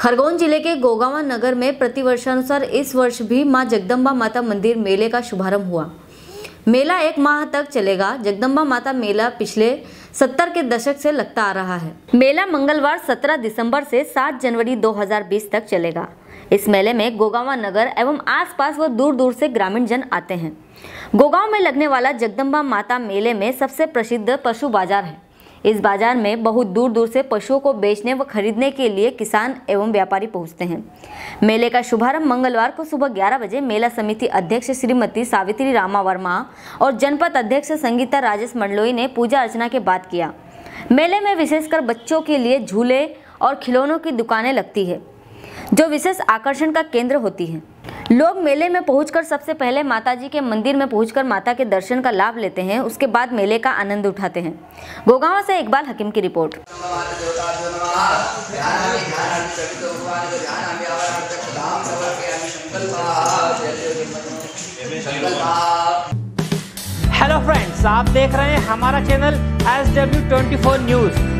खरगोन ज़िले के गोगावा नगर में प्रतिवर्षानुसार इस वर्ष भी माँ जगदम्बा माता मंदिर मेले का शुभारंभ हुआ। मेला एक माह तक चलेगा। जगदम्बा माता मेला पिछले सत्तर के दशक से लगता आ रहा है। मेला मंगलवार 17 दिसंबर से 7 जनवरी 2020 तक चलेगा। इस मेले में गोगावा नगर एवं आसपास व दूर दूर से ग्रामीण जन आते हैं। गोगांव में लगने वाला जगदम्बा माता मेले में सबसे प्रसिद्ध पशु बाज़ार है। इस बाज़ार में बहुत दूर दूर से पशुओं को बेचने व खरीदने के लिए किसान एवं व्यापारी पहुँचते हैं। मेले का शुभारंभ मंगलवार को सुबह 11 बजे मेला समिति अध्यक्ष श्रीमती सावित्री रामा वर्मा और जनपद अध्यक्ष संगीता राजेश मंडलोई ने पूजा अर्चना के बाद किया। मेले में विशेषकर बच्चों के लिए झूले और खिलौनों की दुकानें लगती है, जो विशेष आकर्षण का केंद्र होती है। लोग मेले में पहुंचकर सबसे पहले माता जी के मंदिर में पहुंचकर माता के दर्शन का लाभ लेते हैं, उसके बाद मेले का आनंद उठाते हैं। गोगांव से इकबाल हकीम की रिपोर्ट। हेलो फ्रेंड्स आप देख रहे हैं हमारा channel S W twenty four news